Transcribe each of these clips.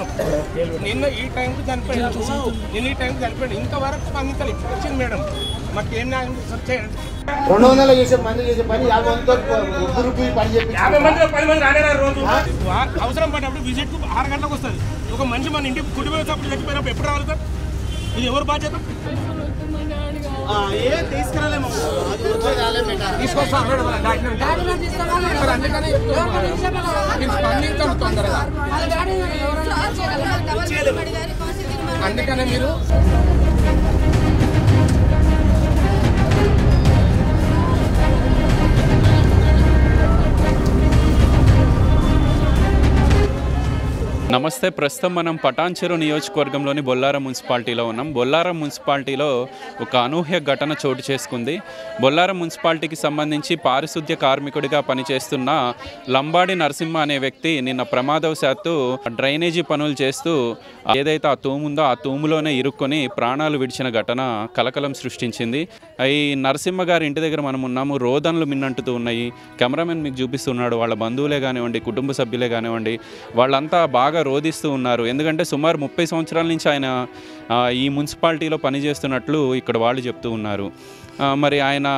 చేస్తున్నాం నిన్న ఈ టైంకి చనిపోయాడు. నిన్న ఈ టైంకి చనిపోయాడు. ఇంతవరకు స్పందించాలి. ఇప్పుడు వచ్చింది మేడం. మాకు ఏం న్యాయం చేయండి రెండు వందలు చేసే మంది చేసే పని యాభై మందితో గ్రూప్ పని చెప్పి యాభై మంది పది మంది రాలేరా రోజు? అవసరం పడినప్పుడు విజిట్కు ఆరు గంటలకు వస్తుంది. ఒక మనిషి మన ఇంటికి కుటుంబ సభ్యులు చచ్చిపోయినప్పుడు ఎప్పుడు రావాలి సార్? ఇది ఎవరు బాధ్యత? తీసుకొస్తాం తొందరగా. అందుకనే మీరు నమస్తే ప్రస్తుతం మనం పటాన్చెరు నియోజకవర్గంలోని బొల్లారం మున్సిపాలిటీలో ఉన్నాం. బొల్లారం మున్సిపాలిటీలో ఒక అనూహ్య ఘటన చోటు చేసుకుంది. బొల్లారం మున్సిపాలిటీకి సంబంధించి పారిశుద్ధ్య కార్మికుడిగా పనిచేస్తున్న లంబాడి నరసింహ అనే వ్యక్తి నిన్న ప్రమాదవశాత్తు డ్రైనేజీ పనులు చేస్తూ ఏదైతే ఆ తూము ఉందో ఆ తూములోనే ఇరుక్కొని ప్రాణాలు విడిచిన ఘటన కలకలం సృష్టించింది. ఈ నరసింహ గారి ఇంటి దగ్గర మనం ఉన్నాము. రోదనలు మిన్నంటుతూ ఉన్నాయి. కెమెరామెన్ మీకు చూపిస్తున్నాడు. వాళ్ళ బంధువులే కానివ్వండి కుటుంబ సభ్యులే కానివ్వండి వాళ్ళంతా బాగా రోధిస్తూ ఉన్నారు. ఎందుకంటే సుమారు ముప్పై సంవత్సరాల నుంచి ఆయన ఈ మున్సిపాలిటీలో పనిచేస్తున్నట్లు ఇక్కడ వాళ్ళు చెప్తూ ఉన్నారు. మరి ఆయన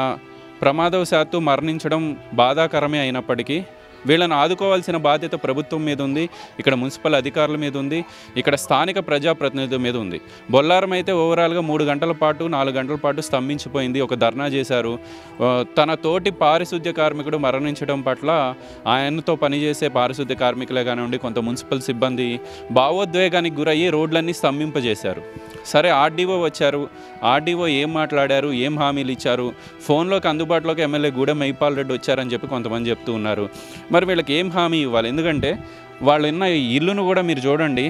ప్రమాదవశాత్తు మరణించడం బాధాకరమే అయినప్పటికీ వీళ్ళని ఆదుకోవాల్సిన బాధ్యత ప్రభుత్వం మీద ఉంది ఇక్కడ మున్సిపల్ అధికారుల మీద ఉంది ఇక్కడ స్థానిక ప్రజాప్రతినిధుల మీద ఉంది. బొల్లారం అయితే ఓవరాల్గా మూడు గంటల పాటు నాలుగు గంటల పాటు స్తంభించిపోయింది ఒక ధర్నా చేశారు. తన తోటి పారిశుద్ధ్య కార్మికుడు మరణించడం పట్ల ఆయనతో పనిచేసే పారిశుద్ధ్య కార్మికులే కానివ్వండి కొంత మున్సిపల్ సిబ్బంది భావోద్వేగానికి గురయ్యి రోడ్లన్నీ స్తంభింపజేశారు. సరే ఆర్డీఓ వచ్చారు. ఆర్డీఓ ఏం మాట్లాడారు? ఏం హామీలు ఇచ్చారు? ఫోన్లోకి అందుబాటులోకి ఎమ్మెల్యే గూడెం మైపాల్ రెడ్డి వచ్చారని చెప్పి కొంతమంది చెప్తూ ఉన్నారు. మరి వీళ్ళకి ఏం హామీ ఇవ్వాలి? ఎందుకంటే వాళ్ళు ఉన్న ఈ ఇల్లును కూడా మీరు చూడండి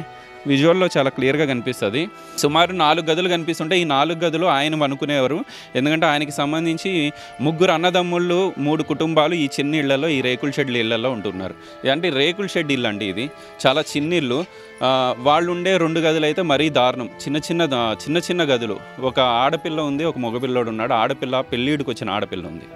విజువల్లో చాలా క్లియర్గా కనిపిస్తుంది. సుమారు నాలుగు గదులు కనిపిస్తుంటే ఈ నాలుగు గదులు ఆయన అనుకునేవారు ఎందుకంటే ఆయనకి సంబంధించి ముగ్గురు అన్నదమ్ముళ్ళు మూడు కుటుంబాలు ఈ చిన్న ఇళ్ళలో ఈ రేకుల షెడ్ ఇళ్ళలో ఉంటున్నారు. అంటే రేకుల షెడ్ ఇల్లు అండి ఇది. చాలా చిన్న ఇల్లు. వాళ్ళు ఉండే రెండు గదులు అయితే మరీ దారుణం. చిన్న చిన్న చిన్న చిన్న గదులు. ఒక ఆడపిల్ల ఉంది ఒక మగపిల్లోడు ఉన్నాడు. ఆడపిల్ల పెళ్ళిడికి వచ్చిన ఆడపిల్ల ఉంది.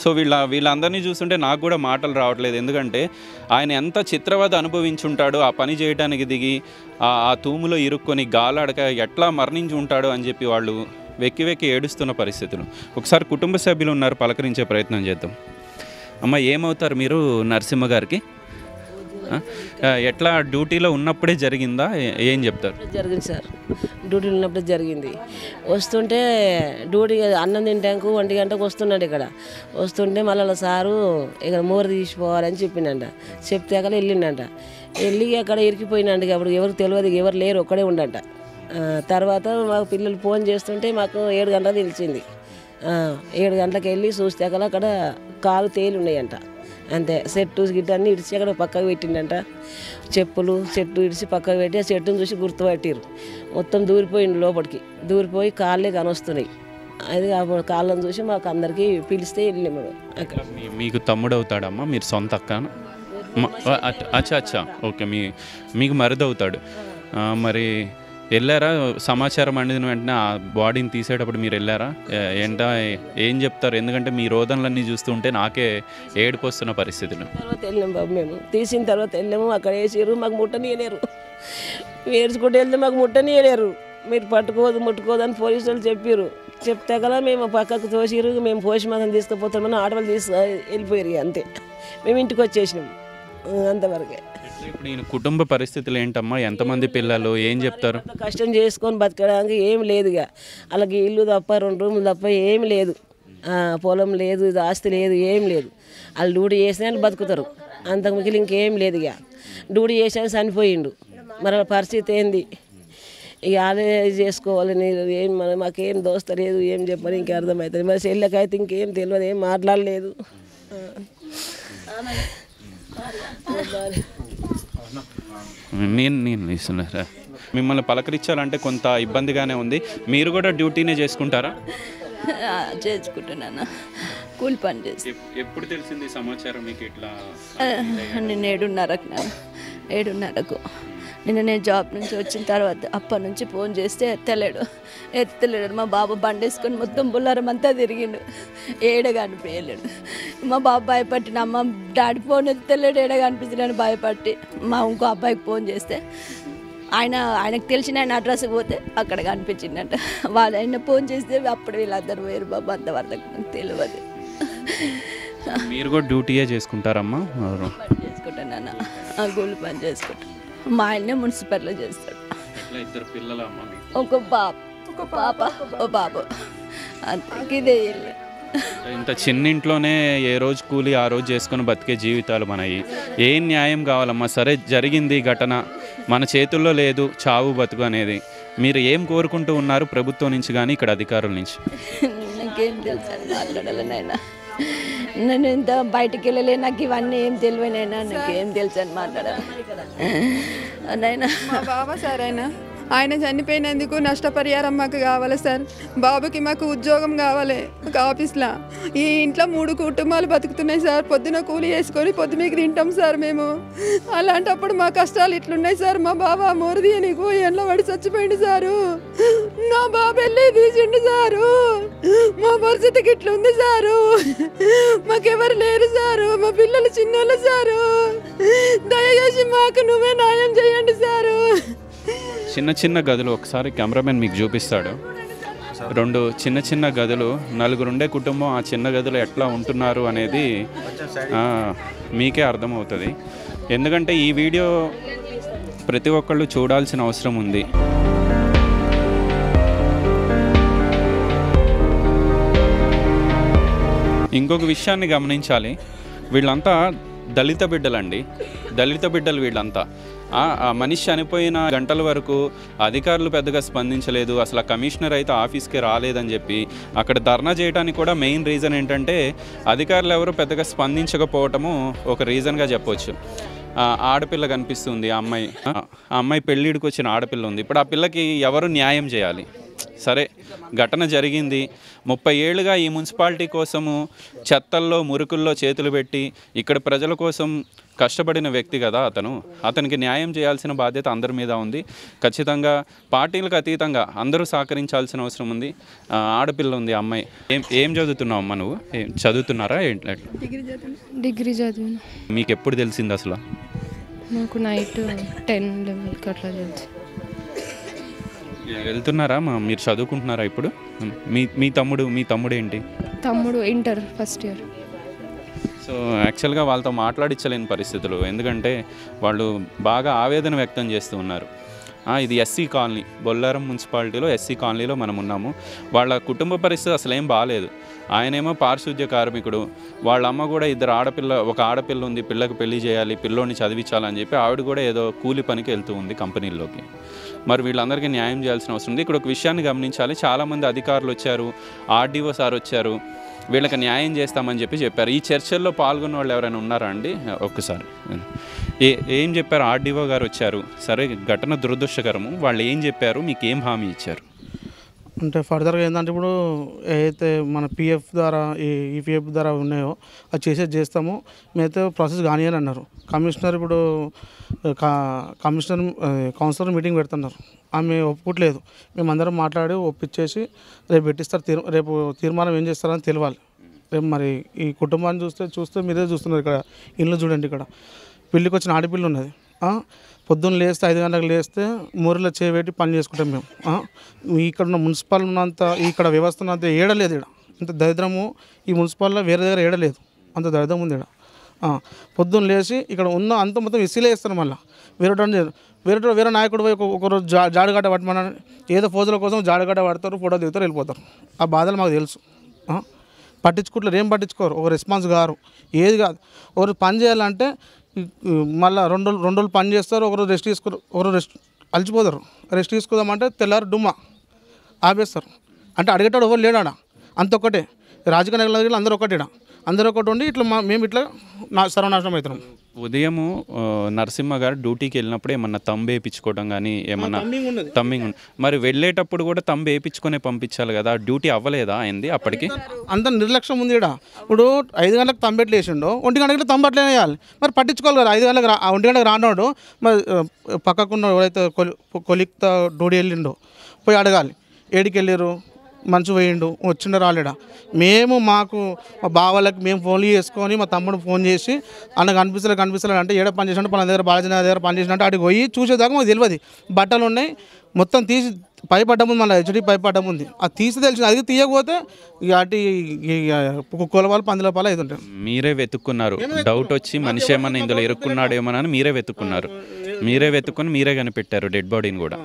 సో వీళ్ళ వీళ్ళందరినీ చూస్తుంటే నాకు కూడా మాటలు రావట్లేదు. ఎందుకంటే ఆయన ఎంత చిత్రవద అనుభవించుంటాడో ఆ పని చేయడానికి దిగి ఆ తూములో ఇరుక్కొని గాలాడక ఎట్లా మరణించి ఉంటాడో అని చెప్పి వాళ్ళు వెక్కి వెక్కి ఏడుస్తున్న పరిస్థితులు. ఒకసారి కుటుంబ సభ్యులు ఉన్నారు పలకరించే ప్రయత్నం చేద్దాం. అమ్మ ఏమవుతారు మీరు నరసింహ గారికి? ఎట్లా డ్యూటీలో ఉన్నప్పుడే జరిగిందా? ఏం చెప్తారు? జరిగింది సార్. డ్యూటీలో ఉన్నప్పుడే జరిగింది. వస్తుంటే డ్యూటీ అన్నం తింటాకు ఒంటి గంటకు వస్తున్నాడు ఇక్కడ. వస్తుంటే మళ్ళీ సారు ఇక్కడ మూర తీసిపోవాలని చెప్పిండంట చెప్తే అక్కడ వెళ్ళిండంట. వెళ్ళి అక్కడ ఇరికిపోయినండి అప్పుడు ఎవరికి తెలియదు ఎవరు లేరు ఒక్కడే ఉండంట. తర్వాత మాకు పిల్లలు ఫోన్ చేస్తుంటే మాకు ఏడు గంటలకు తెలిసింది. ఏడు గంటలకు వెళ్ళి చూస్తే అక్కడ అక్కడ కాలు తేలి ఉన్నాయంట. అంతే. చెట్టు గిట్ట అన్ని ఇడిచి అక్కడ పక్కకు పెట్టిండంట. చెప్పులు చెట్టు ఇడిచి పక్కకు పెట్టి ఆ చెట్టును చూసి గుర్తుపట్టిరు మొత్తం దూరిపోయిండు లోపలికి. దూరిపోయి కాళ్ళే కనొస్తున్నాయి. అది అప్పుడు కాళ్ళని చూసి మాకు అందరికీ పిలిస్తే వెళ్ళినాము అక్కడ. మీకు తమ్ముడు అవుతాడమ్మా మీరు సొంత అక్క అచ్చా అచ్చా. ఓకే మీ మీకు మరిది అవుతాడు ఆ, మరి వెళ్ళారా? సమాచారం అందిన వెంటనే ఆ బాడీని తీసేటప్పుడు మీరు వెళ్ళారా? ఏంట ఏం చెప్తారు? ఎందుకంటే మీ రోదనలన్నీ చూస్తుంటే నాకే ఏడిపోస్తున్న పరిస్థితులు. తర్వాత వెళ్ళాము బాబు మేము. తీసిన తర్వాత వెళ్ళాము అక్కడ వేసారు మాకు ముట్టనీయలేరు ఏడ్చుకుంటూ వెళ్తే మాకు ముట్టనీయలేరు మీరు పట్టుకోదు ముట్టుకోదు అని పోలీసు వాళ్ళు చెప్పారు చెప్తే కదా మేము పక్కకు తోసిరు మేము పోసి మాత్రం తీసుకుపోతామని ఆడవాళ్ళు తీసుకు వెళ్ళిపోయారు అంతే. మేము ఇంటికి వచ్చేసినాము అంతవరకే. ఇప్పుడు ఈయన కుటుంబ పరిస్థితులు ఏంటమ్మా? ఎంతమంది పిల్లలు? ఏం చెప్తారు? కష్టం చేసుకొని బతకడానికి ఏం లేదు ఇక అలాగే ఇల్లు తప్ప రెండు రూములు తప్ప ఏం లేదు. ఆ, పొలం లేదు ఇది ఆస్తి లేదు ఏం లేదు. వాళ్ళు డ్యూటీ చేసినా వాళ్ళు బతుకుతారు. అంతకు మిగిలి ఇంకేం లేదు ఇక డ్యూటీ చేసినా చనిపోయిండు. మరి పరిస్థితి ఏంది? ఇక వాళ్ళే చేసుకోవాలి. నేను ఏం మన మాకేం దోస్తలేదు ఏం చెప్పని ఇంక అర్థమవుతుంది మరి చెల్లెకైతే ఇంకేం తెలియదు ఏం మాట్లాడలేదు. నేను నేను ఇస్తున్నారా మిమ్మల్ని పలకరించాలంటే కొంత ఇబ్బందిగానే ఉంది. మీరు కూడా డ్యూటీనే చేసుకుంటారా? చేసుకుంటున్నాను. కూలి పని చేసి ఎప్- ఎప్పుడు తెలిసింది సమాచారం మీకు ఇట్లా నేను ఏడున్నరకు. నాన్న నేను జాబ్ నుంచి వచ్చిన తర్వాత అప్పటి నుంచి ఫోన్ చేస్తే ఎత్తలేడు. ఎత్తలేడు. మా బాబు బండి వేసుకొని మొత్తం బుల్లారం అంతా తిరిగిండు. ఏడగా అనిపించలేడు. మా బాబు భయపట్టిన అమ్మ డాడీ ఫోన్ ఎత్తలేడు ఏడగా అనిపించలేడు భయపట్టి. మా ఇంకో అబ్బాయికి ఫోన్ చేస్తే ఆయన ఆయనకు తెలిసిన ఆయన అడ్రస్కి పోతే అక్కడ కనిపించిందంట. వాళ్ళు ఆయన ఫోన్ చేస్తే అప్పుడు వీళ్ళందరూ వేరు బాబు అంతవరకు నాకు తెలియదు మీరు కూడా డ్యూటీయే చేసుకుంటారమ్మా? చేసుకుంటాను గోళ్ళు పని చేసుకుంటాను మా ఆయన్నే మున్సిపల్లో చేస్తాడు. ఇద్దరు పిల్లలమ్మా ఒక బాబు. ఒక పాప ఓ బాబు. అంతే ఇదే ఇల్లు. ఇంత చిన్న ఇంట్లోనే ఏ రోజు కూలి ఆ రోజు చేసుకొని బతికే జీవితాలు మనవి ఏం న్యాయం కావాలమ్మా? సరే జరిగింది ఈ ఘటన. మన చేతుల్లో లేదు చావు బతుకు అనేది. మీరు ఏం కోరుకుంటూ ఉన్నారు ప్రభుత్వం నుంచి కానీ ఇక్కడ అధికారుల నుంచి? నాకేం తెలుసు నేను ఇంత బయటికి వెళ్ళలే నాకు ఇవన్నీ ఏం తెలియనైనా నాకు ఏం తెలుసు అని మాట్లాడాలి నైనా మా బావ సార్ ఆయన చనిపోయినందుకు నష్టపరిహారం మాకు కావాలి సార్. బాబుకి మాకు ఉద్యోగం కావాలి ఒక ఆఫీస్లో. ఈ ఇంట్లో మూడు కుటుంబాలు బతుకుతున్నాయి సార్. పొద్దున కూలి వేసుకొని పొద్దు మీకు తింటాం సార్ మేము. అలాంటప్పుడు మా కష్టాలు ఇట్లున్నాయి సార్. మా బావ మోరది నీకు ఎండ్లో పడి చచ్చిపోయింది సారు. నా బాబు వెళ్ళి తీసిండు సారు. మా పరిస్థితికి ఇట్లుంది సారు. మాకెవరు లేరు సారు. మా పిల్లలు చిన్నోళ్ళు సారు. దయచేసి మాకు నువ్వే న్యాయం చేయండి సారు. చిన్న చిన్న గదులు ఒకసారి కెమెరామెన్ మీకు చూపిస్తాడు. రెండు చిన్న చిన్న గదులు నలుగురుండే కుటుంబం ఆ చిన్న గదులు ఎట్లా ఉంటున్నారు అనేది మీకే అర్థమవుతుంది. ఎందుకంటే ఈ వీడియో ప్రతి ఒక్కళ్ళు చూడాల్సిన అవసరం ఉంది. ఇంకొక విషయాన్ని గమనించాలి. వీళ్ళంతా దళిత బిడ్డలండి. దళిత బిడ్డలు వీళ్ళంతా. మనిషి చనిపోయిన గంటల వరకు అధికారులు పెద్దగా స్పందించలేదు. అసలు ఆ కమిషనర్ అయితే ఆఫీస్కి రాలేదని చెప్పి అక్కడ ధర్నా చేయడానికి కూడా మెయిన్ రీజన్ ఏంటంటే అధికారులు ఎవరు పెద్దగా స్పందించకపోవటము ఒక రీజన్గా చెప్పవచ్చు ఆడపిల్ల కనిపిస్తుంది ఆ అమ్మాయి. ఆ అమ్మాయి పెళ్ళిడికి వచ్చిన ఆడపిల్ల ఉంది. ఇప్పుడు ఆ పిల్లకి ఎవరు న్యాయం చేయాలి? సరే ఘటన జరిగింది. ముప్పై ఏళ్ళుగా ఈ మున్సిపాలిటీ కోసము చెత్తల్లో మురుకుల్లో చేతులు పెట్టి ఇక్కడ ప్రజల కోసం కష్టపడిన వ్యక్తి కదా అతను. అతనికి న్యాయం చేయాల్సిన బాధ్యత అందరి మీద ఉంది. ఖచ్చితంగా పార్టీలకు అతీతంగా అందరూ సహకరించాల్సిన అవసరం ఉంది. ఆడపిల్ల ఉంది ఆ అమ్మాయి. ఏం ఏం చదువుతున్నావు అమ్మ నువ్వు? ఏం చదువుతున్నారా? ఏంటి డిగ్రీ చదివాను మీకు ఎప్పుడు తెలిసింది అసలు? నాకు నైట్ టెన్ లెవెల్కి అట్లా తెలుసు. వెళ్తున్నారా? మా మీరు చదువుకుంటున్నారా ఇప్పుడు? మీ మీ తమ్ముడు మీ తమ్ముడు ఏంటి? తమ్ముడు ఇంటర్ ఫస్ట్ ఇయర్ సో యాక్చువల్గా వాళ్ళతో మాట్లాడించలేని పరిస్థితులు. ఎందుకంటే వాళ్ళు బాగా ఆవేదన వ్యక్తం చేస్తూ ఉన్నారు. ఇది ఎస్సీ కాలనీ. బొల్లారం మున్సిపాలిటీలో ఎస్సీ కాలనీలో మనం ఉన్నాము. వాళ్ళ కుటుంబ పరిస్థితి అసలు ఏం బాగాలేదు ఆయనేమో పారిశుద్ధ్య కార్మికుడు. వాళ్ళ అమ్మ కూడా ఇద్దరు ఆడపిల్ల ఒక ఆడపిల్ల ఉంది పిల్లకు పెళ్ళి చేయాలి పిల్లోని చదివించాలని చెప్పి ఆవిడ కూడా ఏదో కూలి పనికి వెళ్తూ ఉంది కంపెనీల్లోకి. మరి వీళ్ళందరికీ న్యాయం చేయాల్సిన అవసరం ఉంది. ఇక్కడ ఒక విషయాన్ని గమనించాలి. చాలామంది అధికారులు వచ్చారు. ఆర్డీఓ సార్ వచ్చారు. వీళ్ళకి న్యాయం చేస్తామని చెప్పి చెప్పారు. ఈ చర్చల్లో పాల్గొన్న వాళ్ళు ఎవరైనా ఉన్నారా అండి? ఒక్కసారి. ఏ ఏం చెప్పారు? ఆర్డీఓ గారు వచ్చారు. సరే ఘటన దురదృష్టకరము. వాళ్ళు ఏం చెప్పారు? మీకు ఏం హామీ ఇచ్చారు? అంటే ఫర్దర్గా ఏంటంటే ఇప్పుడు ఏదైతే మన పిఎఫ్ ద్వారా ఈ ఈపీఎఫ్ ద్వారా ఉన్నాయో అది చేసేది చేస్తాము. మేమైతే ప్రాసెస్ కానియని అన్నారు. కమిషనర్ ఇప్పుడు కమిషనర్ కౌన్సిలర్ మీటింగ్ పెడుతున్నారు. ఆమె ఒప్పుకోవట్లేదు మేమందరం మాట్లాడి ఒప్పించేసి రేపు పెట్టిస్తారు తీర్ రేపు తీర్మానం ఏం చేస్తారని తెలియాలి రేపు మరి ఈ కుటుంబాన్ని చూస్తే చూస్తే మీరే చూస్తున్నారు ఇక్కడ. ఇల్లు చూడండి ఇక్కడ. పెళ్ళికి వచ్చిన ఆడపిల్ల ఉన్నది. పొద్దున్న లేస్తే ఐదు గంటలకు లేస్తే మూరలో చేపెట్టి పని చేసుకుంటాం మేము. ఇక్కడ ఉన్న మున్సిపల్ ఉన్నంత ఇక్కడ వ్యవస్థ ఉన్నంత ఏడలేదు ఇక్కడ ఇంత దరిద్రము ఈ మున్సిపాల్లో వేరే దగ్గర ఏడలేదు. అంత దరిద్రం ఉంది ఇక్కడ పొద్దున్న లేచి ఇక్కడ ఉన్న అంత మొత్తం ఇసిలే వేస్తారు మళ్ళీ. వేరే చేయరు. వేరే వేరే నాయకుడు పోయి ఒకరోజు జా జాడగడ్డ పట్టమని ఏదో ఫోజుల కోసం జాడగడ్డ పడతారు ఫోటో దిగుతారు వెళ్ళిపోతారు. ఆ బాధలు మాకు తెలుసు. పట్టించుకుంటారు ఏం పట్టించుకోరు? ఒక రెస్పాన్స్ గారు. ఏది కాదు. ఒకరు పని చేయాలంటే మళ్ళీ రెండు రోజులు రెండు రోజులు పని చేస్తారు ఒకరు రెస్ట్ తీసుకురు ఒకరు రెస్ట్ అలసిపోతారు రెస్ట్ తీసుకుందామంటే తెల్లారు డుమ్మ ఆపేస్తారు. అంటే అడిగేటాడు ఎవరు లేడా అంత ఒక్కటే. రాజకీయ నాయకులు అందరూ ఒకటేడా అందరూ ఒకటి ఉండి ఇట్లా మా మేము ఇట్లా నా సర్వనాశనం అవుతున్నాం. ఉదయము నరసింహ గారు డ్యూటీకి వెళ్ళినప్పుడు ఏమన్నా తంబు వేయించుకోవడం కానీ ఏమన్నా తమ్మింగ్ మరి వెళ్ళేటప్పుడు కూడా తంబు వేయించుకునే పంపించాలి కదా డ్యూటీ అవ్వలేదా అయింది అప్పటికి? అంత నిర్లక్ష్యం ఉంది ఇక్కడ ఇప్పుడు ఐదు గంటలకు తంబెట్లు వేసిండు ఒంటి గంటకి తంబట్లే వేయాలి. మరి పట్టించుకోవాలి కదా ఐదు గంటలకు ఒంటి గంటకు రానోడు మరి పక్కకున్న ఎవరైతే కొలి కొలిక్తో డూడి వెళ్ళిండో పోయి అడగాలి. ఏడికి వెళ్ళారు మంచి పోయిండు వచ్చిండ రాలేడా? మేము మాకు మా బావలకి మేము ఫోన్లు చేసుకొని మా తమ్ముడు ఫోన్ చేసి అన్న కనిపిస్తలే కనిపిస్తలే అంటే ఏడ పని చేసినట్టు పలానా దగ్గర బాలాజీ దగ్గర పని చేసినట్టు అక్కడికి పోయి చూసేదాకా మాకు తెలియదు బట్టలు ఉన్నాయి మొత్తం తీసి పై పడ్డం ఉంది మళ్ళీ హెచ్డి పై పడ్డం ఉంది. అది తీసి తెలిసింది అది తీయకపోతే ఇక అటు కుక్కల వాళ్ళు పందుల పాలు అయితే ఉంటారు మీరే వెతుక్కున్నారు. డౌట్ వచ్చి మనిషి ఏమన్నా ఇందులో ఇరుక్కున్నాడేమోనని మీరే వెతుక్కున్నారు. మీరే వెతుక్కుని మీరే కనిపెట్టారు డెడ్ బాడీని కూడా.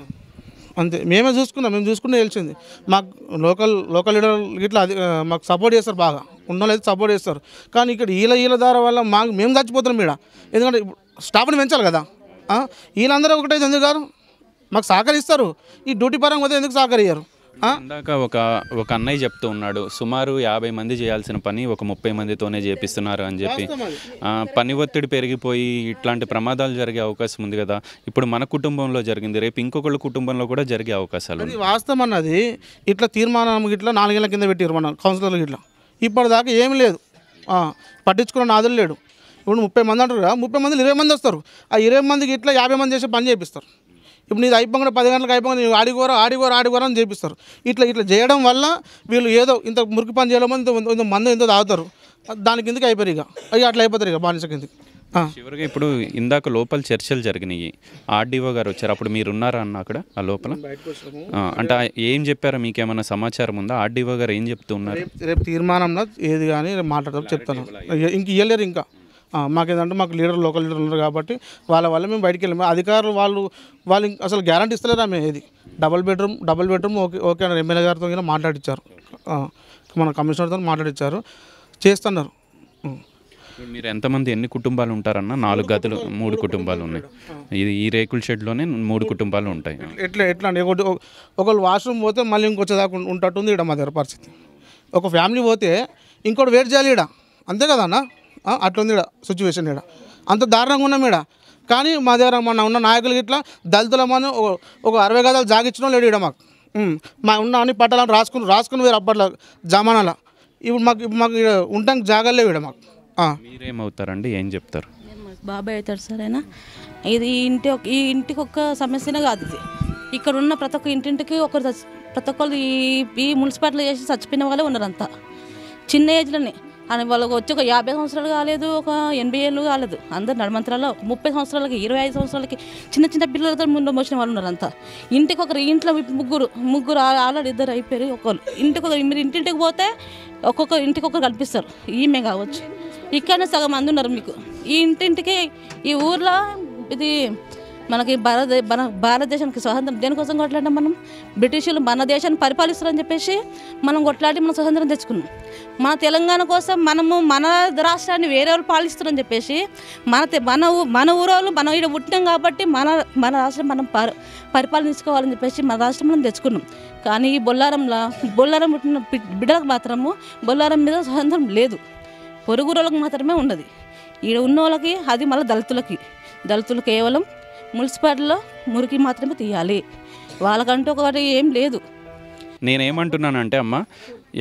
అంతే. మేమే చూసుకున్నాం. మేము చూసుకుంటే తెలిసింది. మాకు లోకల్ లోకల్ లీడర్ ఇట్లా అది మాకు సపోర్ట్ చేస్తారు బాగా. ఉన్న అయితే సపోర్ట్ చేస్తారు. కానీ ఇక్కడ ఈల ఈల దారి వల్ల మాకు మేము చచ్చిపోతున్నాం ఇక్కడ ఎందుకంటే స్టాఫ్ని పెంచాలి కదా. వీళ్ళందరూ ఒకటైతే ఎందుకు గారు మాకు సహకరిస్తారు. ఈ డ్యూటీ పరంగా పోతే ఎందుకు సహకరియ్యారు? ఇందాక ఒక ఒక అన్నయ్య చెప్తూ ఉన్నాడు సుమారు యాభై మంది చేయాల్సిన పని ఒక ముప్పై మందితోనే చేపిస్తున్నారు అని చెప్పి. పని ఒత్తిడి పెరిగిపోయి ఇట్లాంటి ప్రమాదాలు జరిగే అవకాశం ఉంది కదా. ఇప్పుడు మన కుటుంబంలో జరిగింది రేపు ఇంకొకళ్ళ కుటుంబంలో కూడా జరిగే అవకాశాలు వాస్తవం అన్నది. ఇట్లా తీర్మానం ఇట్లా నాలుగేళ్ళ కింద పెట్టారు మన కౌన్సిలర్లు ఇట్లా ఇప్పటిదాకా ఏమీ లేదు. పట్టించుకున్న నాదులు లేడు. ఇప్పుడు ముప్పై మంది అంటారు కదా ముప్పై మంది ఇరవై మంది వస్తారు. ఆ ఇరవై మందికి ఇట్లా యాభై మంది చేసి పని చేపిస్తారు. ఇప్పుడు నీది అయిపోగా పది గంటలకు అయిపోగా నీవు ఆడిగోరా ఆడిగోరా ఆడిగోరా అని చేపిస్తారు. ఇట్లా ఇట్లా చేయడం వల్ల వీళ్ళు ఏదో ఇంత మురికి పని చేయడం ఇంత మంది ఎంతో తాగుతారు. దాని కిందకి అయిపోయారు ఇక? ఇక అట్లా అయిపోతారు ఇక బానిస కిందకి. చివరిగా ఇప్పుడు ఇందాక లోపల చర్చలు జరిగినాయి. ఆర్డీఓ గారు వచ్చారు. అప్పుడు మీరు ఉన్నారా అన్న అక్కడ ఆ లోపల? అంటే ఏం చెప్పారా? మీకేమైనా సమాచారం ఉందా? ఆర్డీఓ గారు ఏం చెప్తూ ఉన్నారు? రేపు తీర్మానంలో ఏది కానీ మాట్లాడతాం చెప్తాను. ఇంక ఇవ్వలేరు ఇంకా. మాకేంటంటే మాకు లీడర్ లోకల్ లీడర్ ఉన్నారు కాబట్టి వాళ్ళ వల్ల మేము బయటికి వెళ్ళాము. అధికారులు వాళ్ళు వాళ్ళు ఇంక అసలు గ్యారంటీ ఇస్తలేరు ఆమె ఏది? Double bedroom double bedroom okay okay అని ఎమ్మెల్యే గారితో కూడా మాట్లాడిచ్చారు. మన కమిషనర్తో మాట్లాడిచ్చారు. చేస్తున్నారు. మీరు ఎంతమంది ఎన్ని కుటుంబాలు ఉంటారన్న? నాలుగు గదులు మూడు కుటుంబాలు ఉన్నాయి. ఇది ఈ రేకుల షెడ్లోనే మూడు కుటుంబాలు ఉంటాయి. ఎట్లా ఎట్లా అండి ఒకళ్ళు వాష్రూమ్ పోతే మళ్ళీ ఇంకొచ్చేదాకా ఉంటట్టుంది ఇక్కడ మా దగ్గర పరిస్థితి. ఒక ఫ్యామిలీ పోతే ఇంకోటి వెయిట్ చేయాలి ఇక్కడ అంతే కదా అన్న? అట్లుంది ఇక్కడ సిచ్యువేషన్ ఇక్కడ అంత దారుణంగా ఉన్నాం ఇక్కడ కానీ మా దగ్గర మన ఉన్న నాయకులు ఇట్లా దళితుల మనం ఒక- ఒక అరవై గదాలు జాగిచ్చడం లేడు ఇక్కడ మాకు. మా ఉన్న అన్ని పట్టాలను రాసుకుని రాసుకుని వేరు అప్పట్లో జమానాల. ఇప్పుడు మాకు ఇప్పుడు మాకు ఈడ ఉండడానికి జాగాలు లేవు ఇక్కడ మాకు. మీరేమవుతారండి? ఏం చెప్తారు? బాబాయ్ అవుతాడు సరేనా ఇది ఇంటి ఒక- ఈ ఇంటికి ఒక్క సమస్యనే కాదు ఇది. ఇక్కడ ఉన్న ప్రతి ఒక్క ఇంటింటికి ఒకరు చచ్చి- ప్రతి ఒక్కరు ఈ ఈ మున్సిపాలిటీలో చేసి చచ్చిపోయిన వాళ్ళే ఉన్నారు అంతా చిన్న ఏజ్లోనే. అని వాళ్ళకి వచ్చి ఒక యాభై సంవత్సరాలు కాలేదు ఒక ఎనభై ఏళ్ళు కాలేదు. అందరు నడమంత్రాల్లో ఒక ముప్పై సంవత్సరాలకి ఇరవై ఐదు సంవత్సరాలకి చిన్న చిన్న పిల్లలతో ముందు వచ్చిన వాళ్ళు ఉన్నారు అంతా. ఇంటికి ఒకరు ఇంట్లో ముగ్గురు ముగ్గురు ఆల్రెడీ ఇద్దరు అయిపోయారు ఒకరు ఇంటికి ఒక మీరు ఇంటింటికి పోతే ఒక్కొక్క ఇంటికి ఒకరు కల్పిస్తారు. ఈమె కావచ్చు. ఇక్కడనే సగం మంది ఉన్నారు మీకు. ఈ ఇంటింటికి ఈ ఊర్లో ఇది మనకి భారత మన భారతదేశానికి స్వాతంత్రం దేనికోసం కొట్లాడినాం మనం? బ్రిటిషులు మన దేశాన్ని పరిపాలిస్తారని చెప్పేసి మనం కొట్లాడి మనం స్వాతంత్రం తెచ్చుకున్నాం. మన తెలంగాణ కోసం మనము మన రాష్ట్రాన్ని వేరే వాళ్ళు పాలిస్తారని చెప్పేసి మన తె- మన ఊ- మన ఊరోళ్ళు మనం ఇక్కడ పుట్టినాం కాబట్టి మన మన రాష్ట్రం మనం పరి పరిపాలించుకోవాలని చెప్పేసి మన రాష్ట్రం మనం తెచ్చుకున్నాం. కానీ ఈ బొల్లారంలో బొల్లారం పుట్టిన బిడ్డలకు మాత్రము బొల్లారం మీద స్వాతంత్రం లేదు. పొరుగురోళ్ళకి మాత్రమే ఉన్నది. ఈడ ఉన్న వాళ్ళకి అది మళ్ళీ దళితులకి. దళితులు కేవలం మున్సిపాలిటీలో మురికి మాత్రమే తీయాలి. వాళ్ళకంటూ ఒకటి ఏం లేదు. నేనేమంటున్నానంటే అమ్మ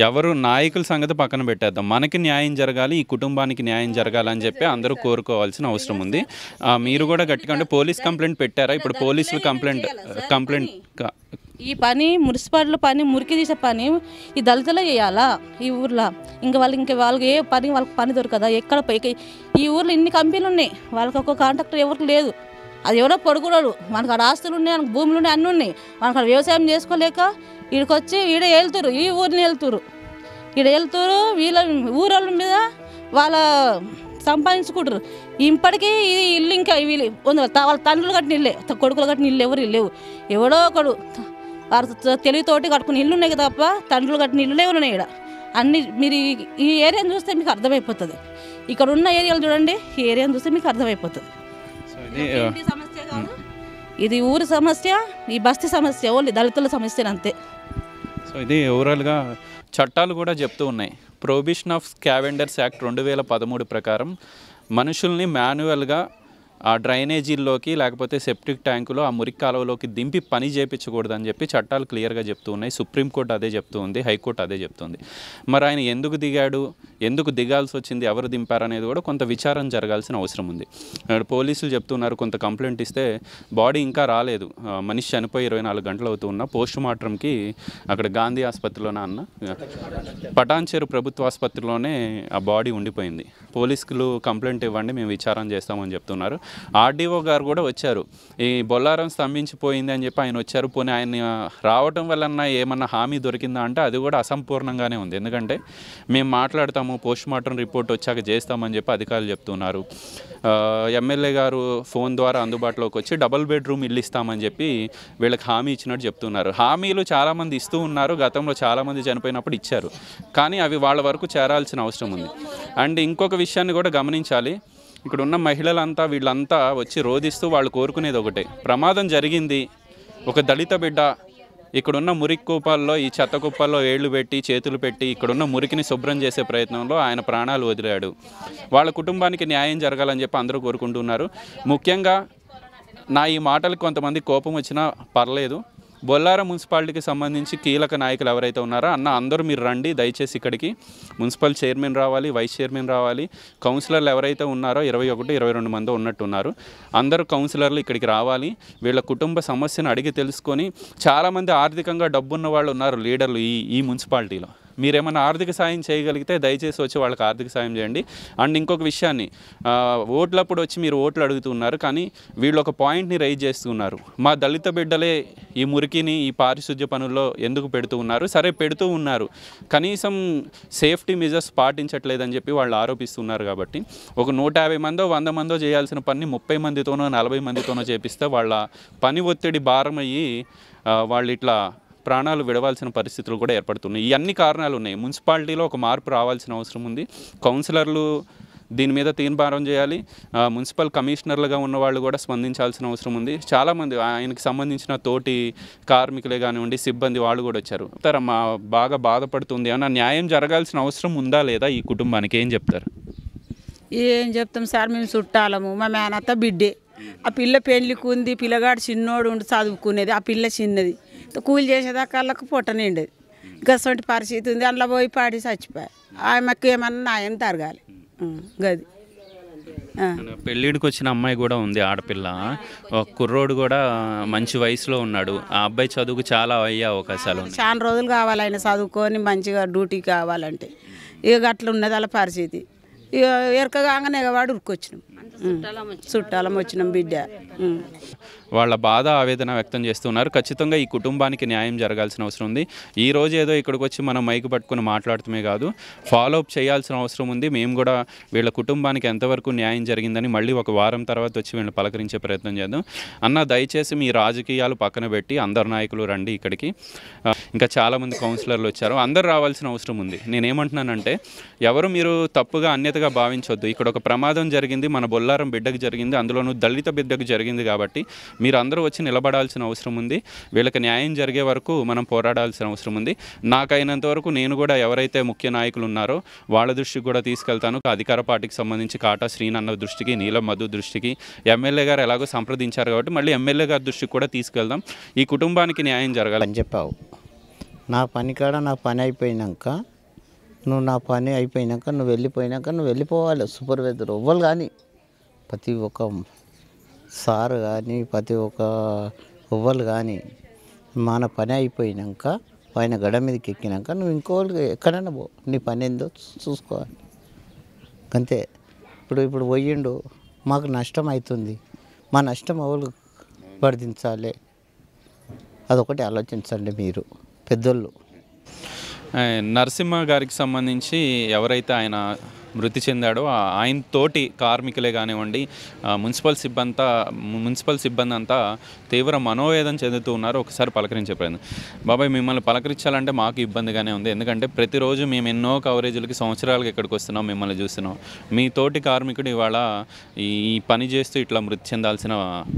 ఎవరు నాయకుల సంగతి పక్కన పెట్టేద్దాం. మనకి న్యాయం జరగాలి ఈ కుటుంబానికి న్యాయం జరగాలని చెప్పి అందరూ కోరుకోవాల్సిన అవసరం ఉంది. మీరు కూడా గట్టిగా అంటే పోలీస్ కంప్లైంట్ పెట్టారా? ఇప్పుడు పోలీసులు కంప్లైంట్ కంప్లైంట్ ఈ పని మున్సిపాలిటీలో పని మురికి తీసే పని ఈ దళితులే చేయాలా? ఈ ఊర్లో ఇంకా వాళ్ళు ఇంకా వాళ్ళకి ఏ పని వాళ్ళకి పని దొరకదా? ఎక్కడ పైకి ఈ ఊర్లో ఇన్ని కంపెనీలు ఉన్నాయి. వాళ్ళకి ఒక కాంట్రాక్టర్ ఎవరికి లేదు. అది ఎవరో పొడుగురాడు మనకు ఆడ ఆస్తులు ఉన్నాయి మనకు భూములు ఉన్నాయి అన్నీ ఉన్నాయి. మనకు ఆడ వ్యవసాయం చేసుకోలేక ఈడికి ఈడ వెళ్తురు ఈ ఊరిని వెళ్తురు ఈడ వెళ్తురు వీళ్ళ ఊరోళ్ళ మీద వాళ్ళ సంపాదించుకుంటారు. ఇప్పటికీ ఈ ఇల్లు ఇంకా వీళ్ళు వాళ్ళ తండ్రులు కట్టిన ఇల్లే కొడుకులు కట్టిన ఇల్లు ఎవరు లేవు. ఎవడో ఒకడు వారు తెలివితోటి కట్టుకుని ఇల్లు ఉన్నాయి తప్ప తండ్రులు కట్టిన ఇల్లులే ఉన్నాయి ఇక్కడ అన్ని మీరు ఈ- ఈ ఏరియాని చూస్తే మీకు అర్థమైపోతుంది. ఇక్కడ ఉన్న ఏరియాలు చూడండి ఈ ఏరియాని చూస్తే మీకు అర్థమైపోతుంది. ఇది ఊరి సమస్య ఈ బస్తీ సమస్య ఓన్లీ దళితుల సమస్య అంతే. సో ఇది ఓవరాల్గా చట్టాలు కూడా చెప్తూ ఉన్నాయి. ప్రొహిబిషన్ ఆఫ్ స్కావెండర్స్ యాక్ట్ రెండు వేల పదమూడు ప్రకారం మనుషుల్ని మాన్యువల్గా ఆ డ్రైనేజీల్లోకి లేకపోతే సెప్టిక్ ట్యాంకులో ఆ మురికి కాలువలోకి దింపి పని చేయించకూడదని చెప్పి చట్టాలు క్లియర్గా చెప్తూ ఉన్నాయి. సుప్రీంకోర్టు అదే చెప్తూ ఉంది. హైకోర్టు అదే చెప్తుంది మరి ఆయన ఎందుకు దిగాడు? ఎందుకు దిగాల్సి వచ్చింది ఎవరు దింపారనేది కూడా కొంత విచారం జరగాల్సిన అవసరం ఉంది. పోలీసులు చెప్తున్నారు కొంత కంప్లైంట్ ఇస్తే బాడీ ఇంకా రాలేదు. మనిషి చనిపోయి ఇరవై నాలుగు గంటలు అవుతూ పోస్ట్ మార్టంకి అక్కడ గాంధీ ఆసుపత్రిలోనే అన్న పటాన్చేరు ప్రభుత్వ ఆసుపత్రిలోనే ఆ బాడీ ఉండిపోయింది. పోలీసులు కంప్లైంట్ ఇవ్వండి మేము విచారం చేస్తామని చెప్తున్నారు. ఆర్డీఓ గారు కూడా వచ్చారు. ఈ బొల్లారం స్తంభించిపోయింది అని చెప్పి ఆయన వచ్చారు. పోనీ ఆయన రావటం వలన ఏమన్నా హామీ దొరికిందా అంటే అది కూడా అసంపూర్ణంగానే ఉంది. ఎందుకంటే మేము చేస్తాము పోస్ట్ మార్టం రిపోర్ట్ వచ్చాక చేస్తామని చెప్పి అధికారులు చెప్తున్నారు. ఎమ్మెల్యే గారు ఫోన్ ద్వారా అందుబాటులోకి వచ్చి డబుల్ బెడ్రూమ్ ఇల్లు ఇస్తామని చెప్పి వీళ్ళకి హామీ ఇచ్చినట్టు చెప్తున్నారు. హామీలు చాలామంది ఇస్తూ ఉన్నారు గతంలో చాలామంది చనిపోయినప్పుడు ఇచ్చారు. కానీ అవి వాళ్ళ వరకు చేరాల్సిన అవసరం ఉంది. అండ్ ఇంకొక విషయాన్ని కూడా గమనించాలి. ఇక్కడ ఉన్న మహిళలంతా వీళ్ళంతా వచ్చి రోధిస్తూ వాళ్ళు కోరుకునేది ఒకటే. ప్రమాదం జరిగింది ఒక దళిత బిడ్డ ఇక్కడున్న మురికి కూపాల్లో ఈ చెత్త కుప్పల్లో ఏళ్ళు పెట్టి చేతులు పెట్టి ఇక్కడున్న మురికిని శుభ్రం చేసే ప్రయత్నంలో ఆయన ప్రాణాలు వదిలాడు. వాళ్ళ కుటుంబానికి న్యాయం జరగాలని చెప్పి అందరూ కోరుకుంటున్నారు. ముఖ్యంగా నా ఈ మాటలకు కొంతమంది కోపం వచ్చినా పర్లేదు. బొల్లారం మున్సిపాలిటీకి సంబంధించి కీలక నాయకులు ఎవరైతే ఉన్నారో అన్న అందరూ మీరు రండి దయచేసి ఇక్కడికి. మున్సిపల్ చైర్మన్ రావాలి వైస్ చైర్మన్ రావాలి. కౌన్సిలర్లు ఎవరైతే ఉన్నారో ఇరవై ఒకటి ఇరవై రెండు మంది ఉన్నట్టున్నారు. అందరూ కౌన్సిలర్లు ఇక్కడికి రావాలి. వీళ్ళ కుటుంబ సమస్యను అడిగి తెలుసుకొని చాలామంది ఆర్థికంగా డబ్బున్న వాళ్ళు ఉన్నారు లీడర్లు ఈ ఈ మున్సిపాలిటీలో. మీరేమైనా ఆర్థిక సాయం చేయగలిగితే దయచేసి వచ్చి వాళ్ళకి ఆర్థిక సాయం చేయండి. అండ్ ఇంకొక విషయాన్ని ఓట్లప్పుడు వచ్చి మీరు ఓట్లు అడుగుతున్నారు కానీ వీళ్ళు ఒక పాయింట్ని రైజ్ చేస్తున్నారు. మా దళిత బిడ్డలే ఈ మురికిని ఈ పారిశుద్ధ్య పనుల్లో ఎందుకు పెడుతూ ఉన్నారు? సరే పెడుతూ ఉన్నారు. కనీసం సేఫ్టీ మెజర్స్ పాటించట్లేదని చెప్పి వాళ్ళు ఆరోపిస్తున్నారు కాబట్టి ఒక నూట యాభై మందో వంద మందో చేయాల్సిన పని ముప్పై మందితోనో నలభై మందితోనో చేపిస్తే వాళ్ళ పని ఒత్తిడి భారం అయ్యి వాళ్ళు ఇట్లా ప్రాణాలు విడవాల్సిన పరిస్థితులు కూడా ఏర్పడుతున్నాయి. ఇవన్నీ కారణాలు ఉన్నాయి. మున్సిపాలిటీలో ఒక మార్పు రావాల్సిన అవసరం ఉంది. కౌన్సిలర్లు దీని మీద తీర్మానం చేయాలి. మున్సిపల్ కమిషనర్లుగా ఉన్న వాళ్ళు కూడా స్పందించాల్సిన అవసరం ఉంది. చాలామంది ఆయనకి సంబంధించిన తోటి కార్మికులే కానివ్వండి సిబ్బంది వాళ్ళు కూడా వచ్చారు. చెప్తారా మా బాగా బాధపడుతుంది ఏమన్నా న్యాయం జరగాల్సిన అవసరం ఉందా లేదా ఈ కుటుంబానికి? ఏం చెప్తారు? ఏం చెప్తాం సార్ మేము చుట్టాలము. మా మేనత్త బిడ్డే. ఆ పిల్ల పెళ్ళికి ఉంది పిల్లగాడు చిన్నోడు ఉండి చదువుకునేది. ఆ పిల్ల చిన్నది. కూలి చేసేదాకా వాళ్ళకు పొట్ట నిండేది గసంటి పరిస్థితి ఉంది అందులో పోయి పాడి చచ్చిపోయి ఆమెకు ఏమన్నా న్యాయం జరగాలి. ఉం, గది. పెళ్ళిడికి వచ్చిన అమ్మాయి కూడా ఉంది ఆడపిల్ల. కుర్రోడు కూడా మంచి వయసులో ఉన్నాడు. ఆ అబ్బాయి చదువుకు చాలా అయ్యే అవకాశాలు చాలా రోజులు కావాలి ఆయన చదువుకొని మంచిగా డ్యూటీ కావాలంటే. ఇక అట్లా ఉన్నది వాళ్ళ పరిస్థితి. ఇక ఎరక కాగానే వాడు ఉరికొచ్చినాం. చుట్టాలం వచ్చినాం బిడ్డ. వాళ్ళ బాధ ఆవేదన వ్యక్తం చేస్తున్నారు. ఖచ్చితంగా ఈ కుటుంబానికి న్యాయం జరగాల్సిన అవసరం ఉంది. ఈ రోజు ఏదో ఇక్కడికి వచ్చి మనం మైకు పట్టుకుని మాట్లాడటమే కాదు ఫాలో అప్ చేయాల్సిన అవసరం ఉంది. మేము కూడా వీళ్ళ కుటుంబానికి ఎంతవరకు న్యాయం జరిగిందని మళ్ళీ ఒక వారం తర్వాత వచ్చి వీళ్ళని పలకరించే ప్రయత్నం చేద్దాం. అన్న దయచేసి మీ రాజకీయాలు పక్కన పెట్టి అందరు నాయకులు రండి ఇక్కడికి. ఇంకా చాలామంది కౌన్సిలర్లు వచ్చారు. అందరు రావాల్సిన అవసరం ఉంది. నేనేమంటున్నానంటే ఎవరు మీరు తప్పుగా అన్యతగా భావించొద్దు. ఇక్కడ ఒక ప్రమాదం జరిగింది మన బొల్లారం బిడ్డకు జరిగింది అందులోనూ దళిత బిడ్డకు జరిగింది కాబట్టి మీరు అందరూ వచ్చి నిలబడాల్సిన అవసరం ఉంది. వీళ్ళకి న్యాయం జరిగే వరకు మనం పోరాడాల్సిన అవసరం ఉంది. నాకైనంత వరకు నేను కూడా ఎవరైతే ముఖ్య నాయకులు ఉన్నారో వాళ్ళ దృష్టికి కూడా తీసుకెళ్తాను. అధికార పార్టీకి సంబంధించి కాటా శ్రీనన్న దృష్టికి నీలం మధు దృష్టికి ఎమ్మెల్యే గారు ఎలాగో సంప్రదించారు కాబట్టి మళ్ళీ ఎమ్మెల్యే గారి దృష్టికి కూడా తీసుకెళ్దాం. ఈ కుటుంబానికి న్యాయం జరగాలి. అని చెప్పావు. నా పని కాడ నా పని అయిపోయినాక నువ్వు నా పని అయిపోయినాక నువ్వు వెళ్ళిపోయినాక నువ్వు వెళ్ళిపోవాలి. సూపర్వైజర్ ఎవ్వరు కానీ. ప్రతి ఒక్క సార్ కానీ ప్రతి ఒక్క ఎవ్వరు కానీ మన పని అయిపోయినాక ఆయన గడ మీదకి ఎక్కినాక నువ్వు ఇంకోళ్ళకి ఎక్కడైనా పో. నీ పని ఏందో చూసుకోవాలి. అంతే. ఇప్పుడు ఇప్పుడు పోయిండు. మాకు నష్టం అవుతుంది మా నష్టం ఎవరు వర్ధించాలి అదొకటి ఆలోచించండి మీరు పెద్దోళ్ళు. నరసింహ గారికి సంబంధించి ఎవరైతే ఆయన మృతి చెందాడో. ఆయన తోటి కార్మికులే కానివ్వండి మున్సిపల్ సిబ్బంది మున్సిపల్ సిబ్బంది అంతా తీవ్ర మనోవేదన చెందుతూ ఉన్నారు. ఒకసారి పలకరించే ప్రయత్నం బాబాయ్ మిమ్మల్ని పలకరించాలంటే మాకు ఇబ్బందిగానే ఉంది. ఎందుకంటే ప్రతిరోజు మేము ఎన్నో కవరేజీలకి సంవత్సరాలకి ఇక్కడికి వస్తున్నాం మిమ్మల్ని చూస్తున్నాం. మీ తోటి కార్మికుడు ఇవాళ ఈ పని చేస్తూ ఇట్లా మృతి చెందాల్సిన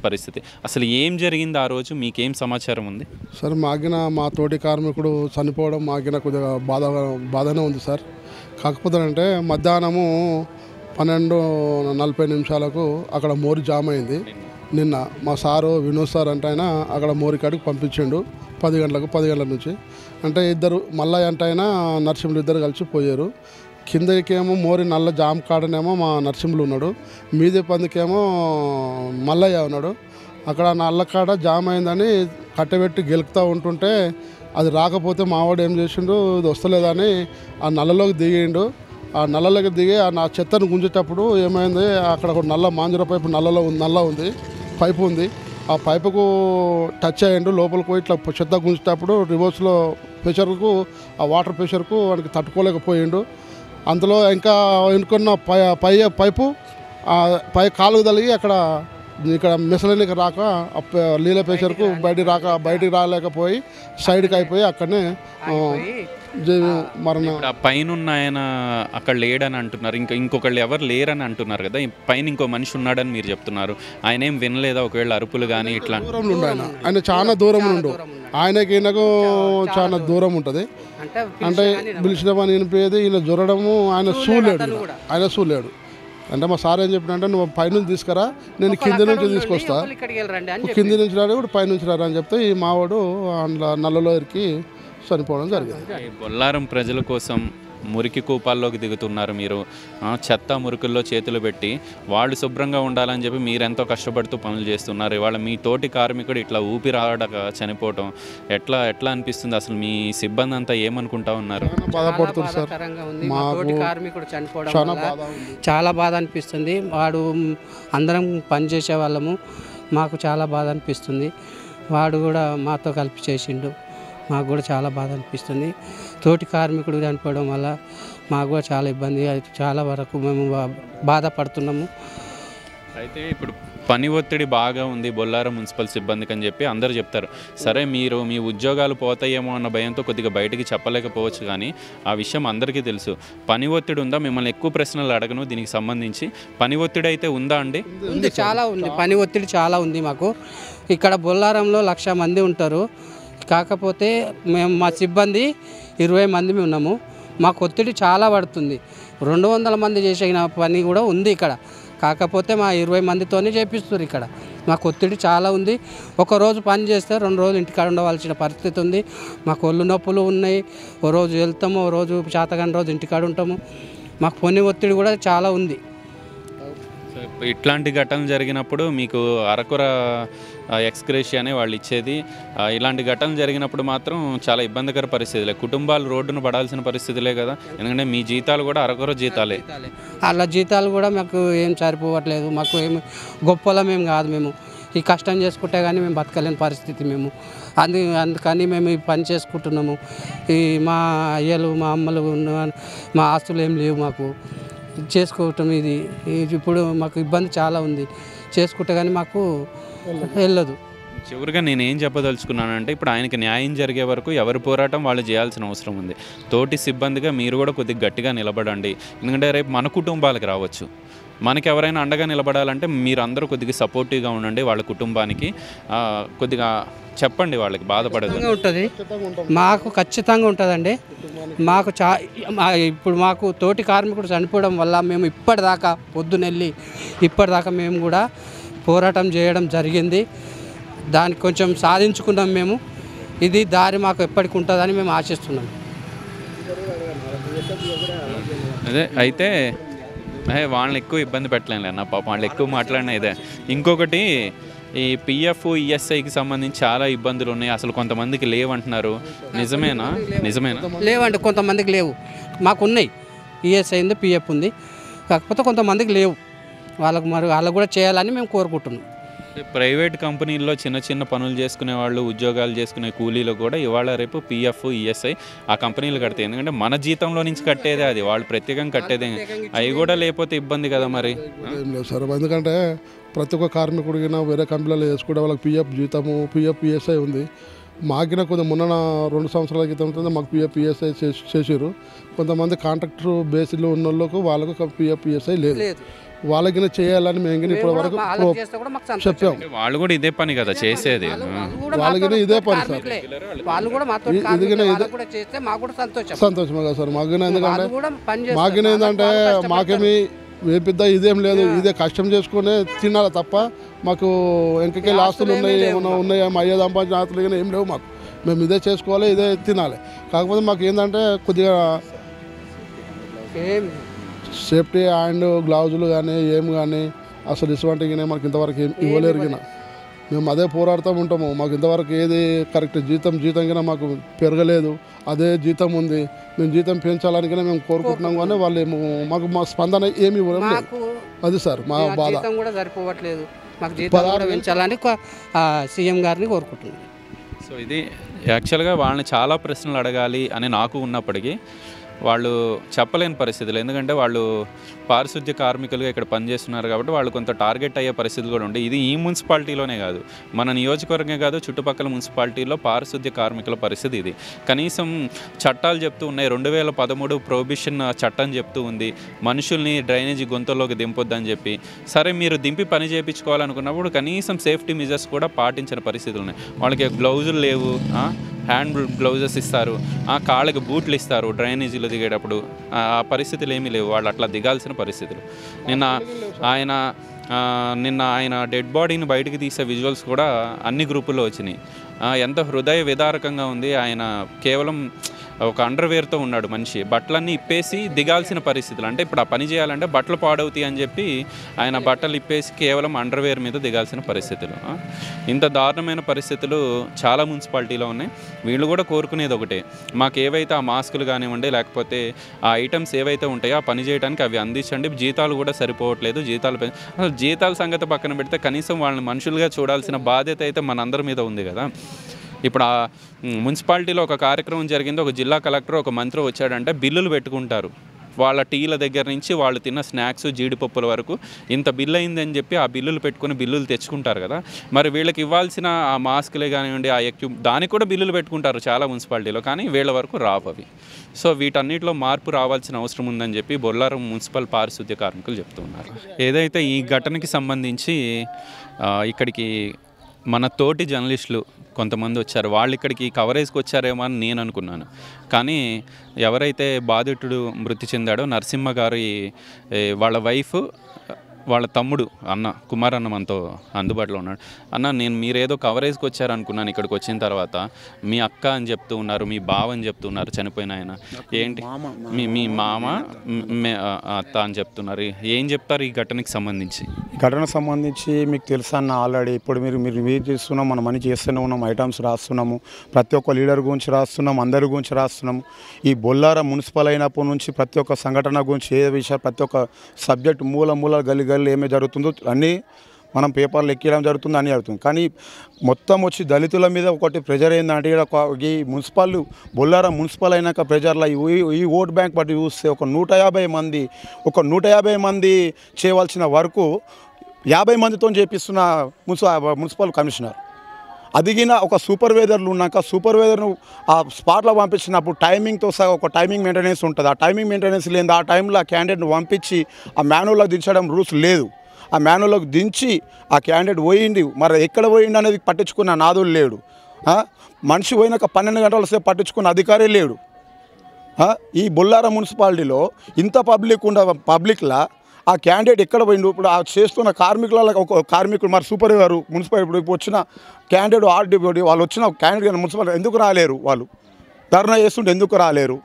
పరిస్థితి. అసలు ఏం జరిగింది ఆ రోజు? మీకేం సమాచారం ఉంది? సార్ మాగిన మా తోటి కార్మికుడు చనిపోవడం మాగిన కొద్దిగా బాధ బాధనే ఉంది సార్. కాకపోతే అంటే మధ్యాహ్నము పన్నెండు నలభై నిమిషాలకు అక్కడ మోరి జామ్ అయింది. నిన్న మా సారు వినోద్ సార్ అంటే ఆయన అక్కడ మోరి కాడికి పంపించిండు. పది గంటలకు పది గంటల నుంచి. అంటే ఇద్దరు మల్లయ్య అంటే ఆయన నరసింహులు ఇద్దరు కలిసి పోయారు. కిందకేమో మోరి నల్ల జామ్ కాడనేమో మా నరసింహులు ఉన్నాడు. మీదే పందికేమో మల్లయ్య ఉన్నాడు. అక్కడ నల్ల కాడ జామ్ అయిందని కట్టబెట్టి గెలుపుతూ ఉంటుంటే అది రాకపోతే మావాడు ఏం చేసిండు ఇది వస్తలేదని ఆ నల్లలోకి దిగిండు. ఆ నల్లలోకి దిగి ఆ నా చెత్తను గుంజేటప్పుడు ఏమైంది అక్కడ ఒక నల్ల మాంజర పైపు నల్లలో ఉంది నల్ల ఉంది పైపు ఉంది. ఆ పైపుకు టచ్ అయ్యిండు లోపలికి పోయి ఇట్లా చెత్త గుంజేటప్పుడు రివర్స్లో ప్రెషర్కు ఆ వాటర్ ప్రెషర్కు వానికి తట్టుకోలేకపోయిండు. అందులో ఇంకా ఎన్నుకున్న పై పై పైపు పై కాలు తలిగి అక్కడ ఇక్కడ మిసలనికి రాక నీళ్ళ ప్రెషర్కు బయటికి రాక బయటికి రాలేకపోయి సైడ్కి అయిపోయి అక్కడనే మరణ పైన ఉన్న ఆయన అక్కడ లేడని అంటున్నారు. ఇంకా ఇంకొకళ్ళు ఎవరు లేరని అంటున్నారు కదా. పైన ఇంకో మనిషి ఉన్నాడని మీరు చెప్తున్నారు. ఆయన ఏం వినలేదా? ఒకవేళ అరుపులు కానీ ఇట్లా దూరంలో ఉండు ఆయన. ఆయన చాలా దూరం ఉండు. ఆయనకి ఈయనకు చాలా దూరం. ఉంటుంది. అంటే పిలిచిన పని వినిపోయేది ఈయన జ్వరడము ఆయన సూలేడు. ఆయన సూలేడు. అంటే మా సార్ ఏం చెప్పినంటే నువ్వు పైనుంచి తీసుకురా నేను కింద నుంచి తీసుకొస్తా. కింది నుంచి రాడు కూడా పైనుంచి రారా అని చెప్తే ఈ మావాడు అందులో నల్లలో ఇరికి చనిపోవడం జరిగింది. ఈ బొల్లారం ప్రజల కోసం మురికి కూపాల్లోకి దిగుతున్నారు మీరు. చెత్త మురుకుల్లో చేతులు పెట్టి వాళ్ళు శుభ్రంగా ఉండాలని చెప్పి మీరెంతో కష్టపడుతూ పనులు చేస్తున్నారు. ఇవాళ మీ తోటి కార్మికుడు ఇట్లా ఊపిరాడక చనిపోవటం ఎట్లా ఎట్లా అనిపిస్తుంది? అసలు మీ సిబ్బంది అంతా ఏమనుకుంటా ఉన్నారు? బాధపడుతుంది సార్. బాధాకరంగా ఉంది. మా తోటి మాకు కార్మికుడు చనిపోవడం చాలా బాధ అనిపిస్తుంది. వాడు అందరం పనిచేసే వాళ్ళము మాకు చాలా బాధ అనిపిస్తుంది. వాడు కూడా మాతో కలిపి చేసిండు. మాకు కూడా చాలా బాధ అనిపిస్తుంది. తోటి కార్మికుడు చనిపోవడం వల్ల మాకు కూడా చాలా ఇబ్బంది. చాలా వరకు మేము బా- బాధపడుతున్నాము. అయితే ఇప్పుడు పని ఒత్తిడి బాగా ఉంది బొల్లారం మున్సిపల్ సిబ్బందికి అని చెప్పి అందరు చెప్తారు. సరే మీరు మీ ఉద్యోగాలు పోతాయేమో అన్న భయంతో కొద్దిగా బయటికి చెప్పలేకపోవచ్చు కానీ ఆ విషయం అందరికీ తెలుసు. పని ఒత్తిడి ఉందా? మిమ్మల్ని ఎక్కువ ప్రశ్నలు అడగను. దీనికి సంబంధించి పని ఒత్తిడి అయితే ఉందా అండి? ఉంది చాలా ఉంది. పని ఒత్తిడి చాలా ఉంది మాకు. ఇక్కడ బొల్లారంలో లక్ష మంది ఉంటారు. కాకపోతే మేము మా సిబ్బంది ఇరవై మంది ఉన్నాము. మాకు ఒత్తిడి చాలా పడుతుంది. రెండు వందల మంది చేసిన పని కూడా ఉంది ఇక్కడ. కాకపోతే మా ఇరవై మందితోనే చేపిస్తారు ఇక్కడ. మాకు ఒత్తిడి చాలా ఉంది. ఒకరోజు పని చేస్తే రెండు రోజులు ఇంటికాడ ఉండవలసిన పరిస్థితి ఉంది. మాకు ఒళ్ళు నొప్పులు ఉన్నాయి. ఓ రోజు వెళ్తాము ఓ రోజు చేతగాని రోజు ఇంటికాడ ఉంటాము. మాకు పని ఒత్తిడి కూడా చాలా ఉంది. ఇట్లాంటి ఘటనలు జరిగినప్పుడు మీకు అరకుర ఎక్స్క్రేషియా అనే వాళ్ళు ఇచ్చేది. ఇలాంటి ఘటనలు జరిగినప్పుడు మాత్రం చాలా ఇబ్బందికర పరిస్థితులే కుటుంబాలు రోడ్డును పడాల్సిన పరిస్థితులే కదా. ఎందుకంటే మీ జీతాలు కూడా అరకొర జీతాలే. అలా జీతాలు కూడా మాకు ఏం సరిపోవట్లేదు. మాకు ఏమి గొప్పలం ఏం కాదు మేము. ఈ కష్టం చేసుకుంటే కానీ మేము బతకలేని పరిస్థితి మేము. అందు అందుకని మేము ఈ పని చేసుకుంటున్నాము. ఈ మా అయ్యలు మా అమ్మలు ఉన్న- మా ఆస్తులు ఏం లేవు మాకు. చేసుకోవటం ఇది. ఇప్పుడు మాకు ఇబ్బంది చాలా ఉంది. చేసుకుంటే కానీ మాకు వెళ్ళదు. చివరిగా నేను ఏం చెప్పదలుచుకున్నానంటే ఇప్పుడు ఆయనకి న్యాయం జరిగే వరకు ఎవరి పోరాటం వాళ్ళు చేయాల్సిన అవసరం ఉంది. తోటి సిబ్బందిగా మీరు కూడా కొద్దిగా గట్టిగా నిలబడండి. ఎందుకంటే రేపు మన కుటుంబాలకు రావచ్చు. మనకి ఎవరైనా అండగా నిలబడాలంటే మీరు అందరూ కొద్దిగా సపోర్టివ్గా ఉండండి వాళ్ళ కుటుంబానికి. కొద్దిగా చెప్పండి వాళ్ళకి బాధపడదు. ఖచ్చితంగా ఉంటుంది. మాకు ఖచ్చితంగా ఉంటుందండి. మాకు చా మా- ఇప్పుడు మాకు తోటి కార్మికుడు చనిపోవడం వల్ల మేము ఇప్పటిదాకా పొద్దునెళ్ళి ఇప్పటిదాకా మేము కూడా పోరాటం చేయడం జరిగింది. దానికి కొంచెం సాధించుకున్నాం మేము. ఇది దారి మాకు ఎప్పటికి ఉంటుందని మేము ఆశిస్తున్నాం. అదే అయితే అదే వాళ్ళని ఎక్కువ ఇబ్బంది పెట్టలేను అన్న పాపం వాళ్ళు ఎక్కువ మాట్లాడిన ఇదే. ఇంకొకటి ఈ పిఎఫ్ ఈఎస్ఐకి సంబంధించి చాలా ఇబ్బందులు ఉన్నాయి. అసలు కొంతమందికి లేవంటున్నారు. నిజమేనా? నిజమేనా? లేవండి కొంతమందికి లేవు. మాకు ఉన్నాయి. ఈఎస్ఐ ఉంది పిఎఫ్ ఉంది. కాకపోతే కొంతమందికి లేవు. వాళ్ళకు మరి వాళ్ళకు కూడా చేయాలని మేము కోరుకుంటున్నాం. ప్రైవేట్ కంపెనీల్లో చిన్న చిన్న పనులు చేసుకునే వాళ్ళు ఉద్యోగాలు చేసుకునే కూలీలు కూడా ఇవాళ రేపు పిఎఫ్ ఈఎస్ఐ ఆ కంపెనీలు కడతాయి. ఎందుకంటే మన జీతంలో నుంచి కట్టేదే అది. వాళ్ళు ప్రత్యేకంగా కట్టేదే. అవి కూడా లేకపోతే ఇబ్బంది కదా మరి? సార్. ఎందుకంటే ప్రతి ఒక్క కార్మికుడికి వేరే కంపెనీలో చేసుకుంటే వాళ్ళకి పిఎఫ్ జీతము పిఎఫ్ పిఎస్ఐ ఉంది. మాకిన కొంత మొన్న రెండు సంవత్సరాల క్రితం ఉంటుంది మాకు పిఎఫ్ పిఎస్ఐ చేసారు కొంతమంది కాంట్రాక్టర్ బేసిలో ఉన్న వాళ్ళకు వాళ్ళకు పిఎఫ్ పిఎస్ఐ లేదు. వాళ్ళకి చేయాలని మేము ఇప్పటి వరకు చెప్పాం. వాళ్ళు కూడా ఇదే పని కదా చేసేది. వాళ్ళకి ఇదే పని సార్. వాళ్ళు కూడా మాతో ఇది- ఇది గిన ఇదే- కూడా చేస్తే మాకు కూడా సంతోషం. సంతోషమే కదా సార్. మాకు ఎందుకంటే. మాకు ఏంటంటే మాకేమి ఏ పెద్ద ఇదేం లేదు. ఇదే కష్టం చేసుకునే తినాలి తప్ప మాకు వెంకకెళ్ళి ఆస్తులు ఉన్నాయి ఏమైనా ఉన్నాయి మా అయ్యే సంపాదించిన ఆస్తులు కానీ ఏం లేవు మాకు. మేము ఇదే చేసుకోవాలి ఇదే తినాలి. కాకపోతే మాకు ఏంటంటే కొద్దిగా సేఫ్టీ హ్యాండ్ గ్లౌజులు కానీ ఏం కానీ అసలు ఇటువంటివి మనకి ఇంతవరకు ఏం ఇవ్వలేరు గిన మేము అదే పోరాడుతూ ఉంటాము. మాకు ఇంతవరకు ఏది కరెక్ట్ జీతం జీతం కింద మాకు పెరగలేదు. అదే జీతం ఉంది. మేము జీతం పెంచాలని కింద మేము కోరుకుంటున్నాం కానీ వాళ్ళు మాకు మా స్పందన ఏమి ఇవ్వడం లేదు మాకు అది సార్ మా బాధ. జీతం కూడా సరిపోవట్లేదు. మాకు జీతం పదహారు కూడా వేలు- పెంచాలని సీఎం గారిని కోరుకుంటున్నాను సో ఇది యాక్చువల్గా వాళ్ళని చాలా ప్రశ్నలు అడగాలి అని నాకు ఉన్నప్పటికీ వాళ్ళు చెప్పలేని పరిస్థితులు. ఎందుకంటే వాళ్ళు పారిశుద్ధ్య కార్మికులుగా ఇక్కడ పనిచేస్తున్నారు కాబట్టి వాళ్ళు కొంత టార్గెట్ అయ్యే పరిస్థితులు కూడా ఉంటాయి ఇది ఈ మున్సిపాలిటీలోనే కాదు. మన నియోజకవర్గమే కాదు చుట్టుపక్కల మున్సిపాలిటీలో పారిశుద్ధ్య కార్మికుల పరిస్థితి ఇది. కనీసం చట్టాలు చెప్తూ ఉన్నాయి. రెండు వేల పదమూడు ప్రొహిబిషన్ చట్టం చెప్తూ ఉంది. మనుషుల్ని డ్రైనేజీ గొంతుల్లోకి దింపొద్దని చెప్పి. సరే మీరు దింపి పని చేయించుకోవాలనుకున్నప్పుడు కనీసం సేఫ్టీ మెజర్స్ కూడా పాటించిన పరిస్థితులు ఉన్నాయి. వాళ్ళకి గ్లౌజులు లేవు హ్యాండ్ గ్లౌజెస్ ఇస్తారు ఆ కాళ్ళకి బూట్లు ఇస్తారు డ్రైనేజీలు దిగేటప్పుడు ఆ పరిస్థితులు ఏమీ లేవు. వాళ్ళు అట్లా దిగాల్సిన పరిస్థితులు. నిన్న ఆయన నిన్న ఆయన డెడ్ బాడీని బయటికి తీసే విజువల్స్ కూడా అన్ని గ్రూపుల్లో వచ్చినాయి. ఎంత హృదయ విదారకంగా ఉంది. ఆయన కేవలం ఒక అండర్వేర్తో ఉన్నాడు మనిషి. బట్టలన్నీ ఇప్పేసి దిగాల్సిన పరిస్థితులు. అంటే ఇప్పుడు ఆ పని చేయాలంటే బట్టలు పాడవుతాయి అని చెప్పి ఆయన బట్టలు ఇప్పేసి కేవలం అండర్వేర్ మీద దిగాల్సిన పరిస్థితులు. ఇంత దారుణమైన పరిస్థితులు చాలా మున్సిపాలిటీలో ఉన్నాయి. వీళ్ళు కూడా కోరుకునేది ఒకటే. మాకు ఏవైతే ఆ మాస్కులు కానివ్వండి లేకపోతే ఆ ఐటమ్స్ ఏవైతే ఉంటాయో ఆ పని చేయడానికి అవి అందించండి. జీతాలు కూడా సరిపోవట్లేదు. జీతాలు అసలు జీతాల సంగతి పక్కన పెడితే కనీసం వాళ్ళని మనుషులుగా చూడాల్సిన బాధ్యత అయితే మనందరి మీద ఉంది కదా. ఇప్పుడు ఆ మున్సిపాలిటీలో ఒక కార్యక్రమం జరిగింది. ఒక జిల్లా కలెక్టర్ ఒక మంత్రి వచ్చాడంటే బిల్లులు పెట్టుకుంటారు. వాళ్ళ టీల దగ్గర నుంచి వాళ్ళు తిన్న స్నాక్స్ జీడిపప్పుల వరకు ఇంత బిల్లు అయిందని చెప్పి ఆ బిల్లులు పెట్టుకుని బిల్లులు తెచ్చుకుంటారు కదా. మరి వీళ్ళకి ఇవ్వాల్సిన ఆ మాస్కులే కానివ్వండి ఆ ఎక్యూ దానికి కూడా బిల్లులు పెట్టుకుంటారు చాలా మున్సిపాలిటీలో కానీ వీళ్ళ వరకు రావు అవి. సో వీటన్నిటిలో మార్పు రావాల్సిన అవసరం ఉందని చెప్పి బొల్లారం మున్సిపల్ పారిశుద్ధ్య కార్మికులు చెప్తున్నారు. ఏదైతే ఈ ఘటనకి సంబంధించి ఇక్కడికి మన తోటి జర్నలిస్టులు కొంతమంది వచ్చారు. వాళ్ళు ఇక్కడికి కవరేజ్కి వచ్చారేమో అని నేను అనుకున్నాను. కానీ ఎవరైతే బాధితుడు మృతి చెందాడో నరసింహ గారి వాళ్ళ వైఫ్ వాళ్ళ తమ్ముడు అన్న కుమార్ అన్న మనతో అందుబాటులో ఉన్నాడు. అన్న నేను మీరేదో కవరేజ్కి వచ్చారనుకున్నాను ఇక్కడికి వచ్చిన తర్వాత. మీ అక్క అని చెప్తూ ఉన్నారు మీ బావ అని చెప్తున్నారు చనిపోయిన ఆయన. ఏంటి? మీ మీ మామ అత్త అని చెప్తున్నారు. ఏం చెప్తారు ఈ ఘటనకి సంబంధించి? ఘటనకు సంబంధించి మీకు తెలుసా అన్న ఆల్రెడీ ఇప్పుడు మీరు మీరు మీరు చేస్తున్నాం మనం మనీ చేస్తూనే ఉన్నాం ఐటమ్స్ రాస్తున్నాము. ప్రతి ఒక్క లీడర్ గురించి రాస్తున్నాం అందరి గురించి రాస్తున్నాము. ఈ బొల్లారం మున్సిపల్ అయినప్పటి నుంచి ప్రతి ఒక్క సంఘటన గురించి ఏ విషయం ప్రతి ఒక్క సబ్జెక్ట్ మూల మూల గల్లి గల్లి ఏమి జరుగుతుందో అన్నీ మనం పేపర్లు ఎక్కడం జరుగుతుంది అని జరుగుతుంది కానీ మొత్తం వచ్చి దళితుల మీద ఒకటి ప్రెజర్ ఏంటంటే ఇక్కడ ఒక- ఈ మున్సిపల్ బొల్లారం మున్సిపల్ అయినాక ప్రెజర్లో ఈ ఈ ఓట్ బ్యాంక్ బట్టి చూస్తే ఒక నూట యాభై మంది ఒక నూట యాభై మంది చేయవలసిన వరకు యాభై మందితో చేపిస్తున్న మున్సిపల్ కమిషనర్. అదిగిన ఒక సూపర్వైజర్లు ఉన్నాక సూపర్వైజర్ను ఆ స్పాట్లో పంపించినప్పుడు టైమింగ్తో సహా ఒక టైమింగ్ మెయింటెనెన్స్ ఉంటుంది. ఆ టైమింగ్ మెయింటెనెన్స్ లేదు ఆ టైంలో ఆ క్యాండిడేట్ను పంపించి ఆ మాన్యువల్లోకి దించడం రూల్స్ లేదు. ఆ మాన్యువల్లోకి దించి ఆ క్యాండిడేట్ పోయింది మరి ఎక్కడ పోయింది అనేది పట్టించుకున్న నాదులు లేడు. మనిషి పోయినాక పన్నెండు గంటల సేపు పట్టించుకున్న అధికారి లేడు. ఈ బొల్లారం మున్సిపాలిటీలో ఇంత పబ్లిక్ ఉండ పబ్లిక్లా ఆ క్యాండిడేట్ ఎక్కడ పోయిండు? ఇప్పుడు ఆ చేస్తున్న కార్మికుల ఒక కార్మికులు మరి సూపర్ గారు మున్సిపల్ ఇప్పుడు ఇప్పుడు వచ్చిన క్యాండిడేట్ డిప్యూటీ వాళ్ళు వచ్చిన క్యాండిడేట్ మున్సిపల్ ఎందుకు రాలేరు వాళ్ళు? ధర్నా చేస్తుంటే ఎందుకు రాలేరు?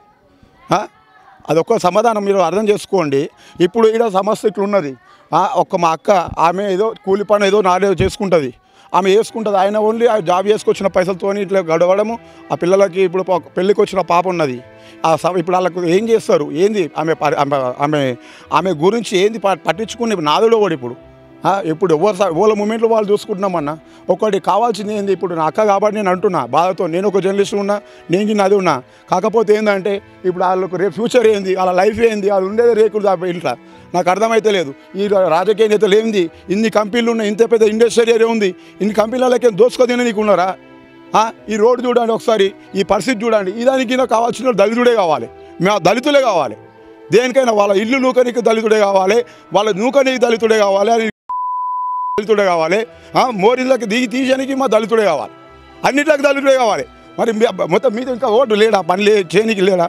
అదొక సమాధానం మీరు అర్థం చేసుకోండి. ఇప్పుడు ఈడ సమస్య ఇట్లున్నది. ఒక మా అక్క ఆమె ఏదో కూలి పని ఏదో నాడే చేసుకుంటుంది. ఆమె చేసుకుంటుంది. ఆయన ఓన్లీ ఆ జాబ్ చేసుకొచ్చిన పైసలతో ఇట్లా గడవడము. ఆ పిల్లలకి ఇప్పుడు పెళ్ళికి వచ్చిన పాప ఉన్నది. ఆ స ఇప్పుడు వాళ్ళకు ఏం చేస్తారు? ఏంది? ఆమె ప- ఆమె ఆమె గురించి ఏంది ప- పట్టించుకుని నాదులో కూడా ఇప్పుడు? ఇప్పుడు ఎవరు స- ఎవరి మూమెంట్లో వాళ్ళు చూసుకుంటున్నామన్నా ఒకటి కావాల్సింది ఏంది? ఇప్పుడు నా అక్క కాబట్టి నేను అంటున్నా బాధతో నేను ఒక జర్నలిస్ట్ ఉన్నా నేను చిన్న అది ఉన్నా. కాకపోతే ఏంటంటే ఇప్పుడు వాళ్ళకు రేపు ఫ్యూచర్ ఏంది? వాళ్ళ లైఫ్ ఏంది? వాళ్ళు ఉండేది రేకులు దాపే ఇంట్లో. నాకు అర్థమైతే లేదు. ఈ రాజకీయ నేతలు ఏంది ఇన్ని కంపెనీలు ఉన్నాయి ఇంత పెద్ద ఇండస్ట్రీ ఏరియా ఉంది ఇన్ని కంపెనీలకి దోసుకో తిన నీకు ఉన్నారా? ఈ రోడ్డు చూడండి ఒకసారి ఈ పరిస్థితి చూడండి. ఈ దానికి నాకు కావాల్సిన దళితుడే కావాలి. మేము దళితులే కావాలి. దేనికైనా వాళ్ళ ఇల్లు నూకనికి దళితుడే కావాలి. వాళ్ళ నూకనికి దళితుడే కావాలి అని దళితుడే కావాలి. ఆ, మోరీళ్ళకి దిగి తీయడానికి మా దళితుడే కావాలి. అన్నిట్లకి దళితుడే కావాలి. మరి మొత్తం మీద ఇంకా ఓటు లేడా? పని లే చేయనికి లేడా?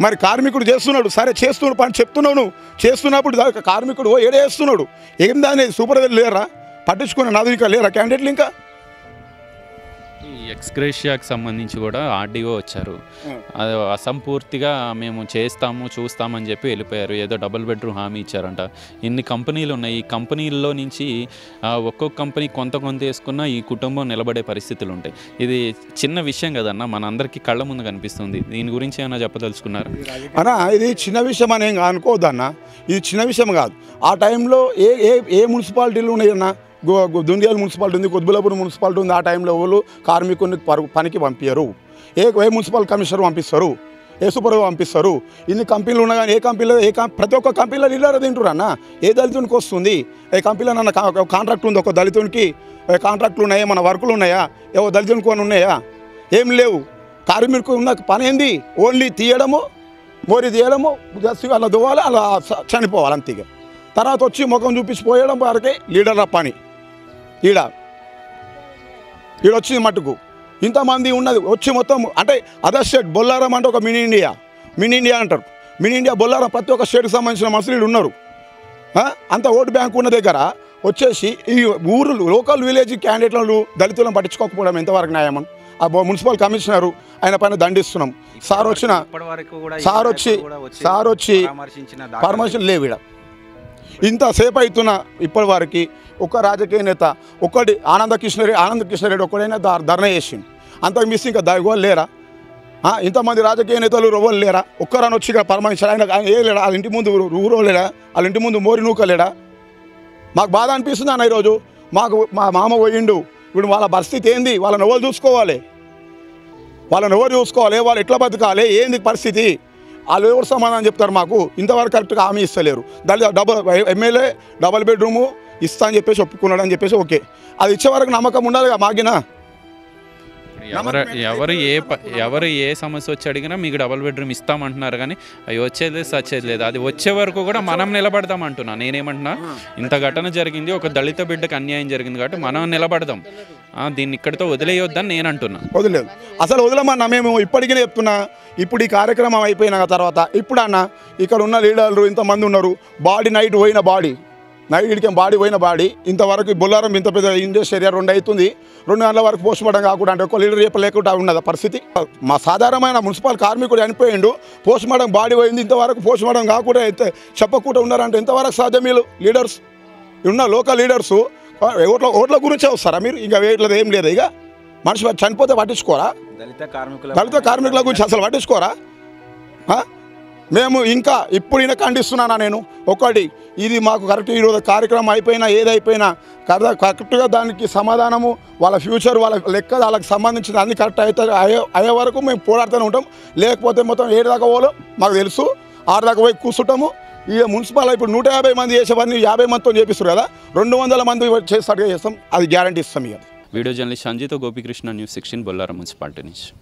మరి కార్మికుడు చేస్తున్నాడు. సరే చేస్తున్నాడు. పని చెప్తున్నావు చేస్తున్నప్పుడు కార్మికుడు ఓ ఏడే చేస్తున్నాడు ఏం దాని సూపర్వైజర్ లేరా? పట్టించుకున్న నదు ఇంకా లేరా? క్యాండిడేట్లు ఇంకా? ఎక్స్గ్రేషియాకి సంబంధించి కూడా ఆర్డీఓ వచ్చారు. అది అసంపూర్తిగా మేము చేస్తాము చూస్తామని చెప్పి వెళ్ళిపోయారు. ఏదో డబుల్ బెడ్రూమ్ హామీ ఇచ్చారంట. ఇన్ని కంపెనీలు ఉన్నాయి. ఈ కంపెనీల్లో నుంచి ఒక్కొక్క కంపెనీ కొంత కొంత వేసుకున్న ఈ కుటుంబం నిలబడే పరిస్థితులు ఉంటాయి. ఇది చిన్న విషయం కదన్న మనందరికీ కళ్ళ ముందు కనిపిస్తుంది. దీని గురించి ఏమైనా చెప్పదలుచుకున్నారు? అన్న ఇది చిన్న విషయం అని ఏం అనుకోవద్దు అన్న ఇది చిన్న విషయం కాదు. ఆ టైంలో ఏ ఏ ఏ మున్సిపాలిటీలు ఉన్నాయన్న దుండియాల మున్సిపాలిటీ ఉంది కొద్బులాపూర్ మున్సిపాలిటీ ఉంది. ఆ టైంలో వాళ్ళు కార్మికుని పనికి పంపించరు ఏ ఏ మున్సిపల్ కమిషనర్ పంపిస్తారు? ఏ సూపర్ పంపిస్తారు? ఇన్ని కంపెనీలు ఉన్నా కానీ ఏ కంపెనీలో ఏ ప్రతి ఒక్క కంపెనీలో నీళ్ళ తింటారు అన్న? ఏ దళితునికి వస్తుంది? ఏ కంపెనీలో నన్న కాంట్రాక్ట్ ఉంది ఒక దళితునికి కాంట్రాక్ట్లు ఉన్నాయా? మన వర్కులు ఉన్నాయా? ఏవో దళితునికి కొన్ని ఉన్నాయా? ఏం లేవు. కార్మికులకు ఉన్న పని ఏంది? ఓన్లీ తీయడము మోరి తీయడము జస్ట్ అలా దువ్వాలి అలా చ- చనిపోవాలి అంతేగా తర్వాత వచ్చి ముఖం చూపించి పోయడం వరకే లీడర్ల పని. ఈడ. ఈడ వచ్చింది మట్టుకు ఇంతమంది ఉన్నది వచ్చి మొత్తం అంటే అదర్ స్టేట్ బొల్లారం అంటే ఒక మినీ ఇండియా. మినీ ఇండియా అంటారు. మినీ ఇండియా బొల్లారం ప్రతి ఒక్క స్టేట్కి సంబంధించిన మనుషులు ఉన్నారు? అంత ఓటు బ్యాంక్ ఉన్న దగ్గర వచ్చేసి ఈ ఊరు లోకల్ విలేజ్ క్యాండిడేట్లను దళితులను పట్టించుకోకపోవడం ఎంతవరకు న్యాయమని ఆ మున్సిపల్ కమిషనరు ఆయన పైన దండిస్తున్నాం. సార్ వచ్చిన సార్ వచ్చి సార్ వచ్చి పరామర్శలు లేవు ఈడ. ఇంతసేపు అవుతున్న ఇప్పటి వారికి ఒక రాజకీయ నేత ఒకటి ఆనంద కృష్ణరెడ్డి ఆనంద కృష్ణారెడ్డి ఒక్కడైనా ధర్నా చేసిండు. అంతకు మిస్ ఇంకా దగోలు లేరా? ఇంతమంది రాజకీయ నేతలు రోవలు లేరా? ఒక్కరని వచ్చి ఇక్కడ పరమాయించారు ఆయన ఆయన ఏ లేడా? వాళ్ళ ఇంటి ముందు ఊరో లేడా? వాళ్ళ ఇంటి ముందు మోరి నూకలేడా మాకు బాధ అనిపిస్తుంది అన్న ఈరోజు. మాకు మా మామ పోయిండు. ఇప్పుడు వాళ్ళ పరిస్థితి ఏంది? వాళ్ళని ఎవరు చూసుకోవాలి? వాళ్ళని ఎవరు చూసుకోవాలి? వాళ్ళు ఎట్లా బతకాలి? ఏంది పరిస్థితి? వాళ్ళు ఎవరు సమాధానం చెప్తారు మాకు? ఇంతవరకు కరెక్ట్గా హామీ ఇస్తలేరు. దాని డబల్ ఎమ్మెల్యే డబల్ బెడ్రూము ఇస్తా అని చెప్పేసి ఒప్పుకున్నాడు అని చెప్పేసి ఓకే. అది ఇచ్చే వరకు నమ్మకం ఉండాలిగా మాగినా ఎవరు ఎవరు ఏ ప- ఎవరు ఏ సమస్య వచ్చి అడిగినా మీకు డబుల్ బెడ్రూమ్ ఇస్తామంటున్నారు కానీ అవి వచ్చేది లేదు సచ్చేది లేదు. అది వచ్చే వరకు కూడా మనం నిలబడదాం అంటున్నా నేనేమంటున్నా ఇంత ఘటన జరిగింది ఒక దళిత బిడ్డకు అన్యాయం జరిగింది కాబట్టి మనం నిలబడదాం. ఆ, దీన్ని ఇక్కడితో వదిలేయొద్దని నేను అంటున్నా వదిలేదు. అసలు వదలమన్నా మేము ఇప్పటికీ చెప్తున్నా ఇప్పుడు ఈ కార్యక్రమం అయిపోయిన తర్వాత ఇప్పుడు అన్న ఇక్కడ ఉన్న లీడర్లు ఇంతమంది ఉన్నారు బాడీ నైట్ పోయిన బాడీ. నైట్ ఇడికి బాడీ పోయిన బాడీ ఇంతవరకు బొల్లారం ఇంత పెద్ద ఇండస్ ఏరియా రెండు అవుతుంది. రెండు గంటల వరకు పోస్ట్ మార్టం కాకుండా అంటే ఒక లీడర్ చెప్పలేకుండా ఉన్నది పరిస్థితి. మా సాధారణమైన మున్సిపల్ కార్మికుడు చనిపోయిండు పోస్ట్ మార్టం బాడీ పోయింది ఇంతవరకు పోస్ట్ మార్టం కాకుండా అయితే చెప్పకుండా ఉన్నారంటే ఎంతవరకు సాధ్యం వీళ్ళు లీడర్స్? ఉన్న లోకల్ లీడర్స్ ఓట్ల ఓట్ల గురించే వస్తారా మీరు? ఇంకా వేట్లది ఏం లేదు ఇక. మనిషి చనిపోతే పట్టించుకోరా? దళిత కార్మికుల దళిత కార్మికుల గురించి అసలు పట్టించుకోరా? మేము ఇంకా ఇప్పుడు ఈయన ఖండిస్తున్నానా నేను? ఒకటి ఇది మాకు కరెక్ట్ ఈరోజు కార్యక్రమం అయిపోయినా ఏదైపోయినా కరెక్ట్ కరెక్ట్గా దానికి సమాధానము వాళ్ళ ఫ్యూచర్ వాళ్ళ లెక్క వాళ్ళకి సంబంధించిన అన్ని కరెక్ట్ అయితే అయ్యే అయ్యే వరకు మేము పోరాడుతూనే ఉంటాం. లేకపోతే మొత్తం ఏడు దాకా పోలో మాకు తెలుసు. ఆరు దాకా పోయి కూర్చుంటాము. ఇక మున్సిపల్ ఇప్పుడు నూట యాభై మంది చేసేవన్నీ యాభై మందితో చేపిస్తారు కదా? రెండు వందల మంది చేస్తాడుగా చేస్తాం. అది గ్యారంటీ ఇస్తాం ఇక. Video journalist Sanjeetha Gopikrishna news sixteen Bollaram municipality నుంచి.